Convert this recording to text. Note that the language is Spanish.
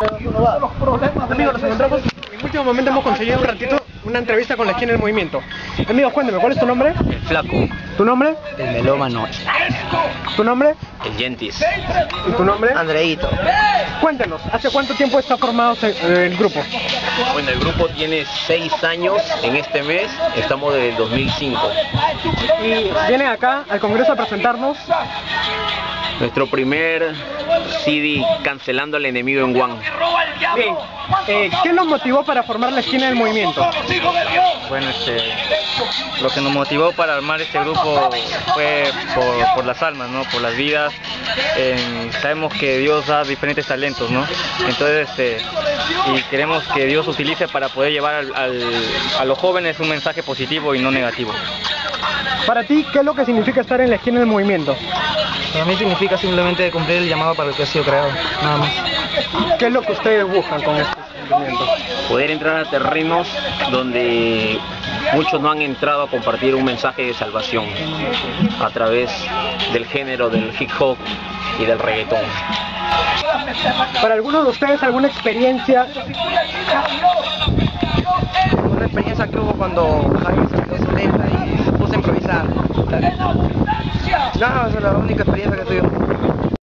Amigos, nos encontramos. En último momento hemos conseguido un ratito una entrevista con la esquina del movimiento. Amigos, cuéntame, ¿cuál es tu nombre? El flaco, ¿Tu nombre? el melómano, ¿Tu nombre? el gentis. ¿Y tu nombre? Andreito. Cuéntanos, ¿hace cuánto tiempo está formado se- el grupo? Bueno, el grupo tiene seis años en este mes, estamos desde el 2005. Y vienen acá al Congreso a presentarnos. Nuestro primer CD cancelando al enemigo en One. Bien, eh, ¿qué los motivó para formar la esquina del movimiento? Bueno, este, lo que nos motivó para armar este grupo fue por, por las almas, ¿no? Por las vidas. En- sabemos que Dios da diferentes talentos, ¿no? Entonces, este, y queremos que Dios utilice para poder llevar al- al- a los jóvenes un mensaje positivo y no negativo. Para ti, ¿qué es lo que significa estar en la esquina del movimiento? Para mí significa simplemente cumplir el llamado para el que ha sido creado, nada más. ¿Qué es lo que ustedes buscan con este movimiento? Poder entrar a terrenos donde muchos no han entrado a compartir un mensaje de salvación a través del género del hip hop y del reggaetón. Para algunos de ustedes, ¿alguna experiencia? una experiencia que hubo cuando Jaime se y se puso a improvisar. No, esa es la única experiencia que tuve.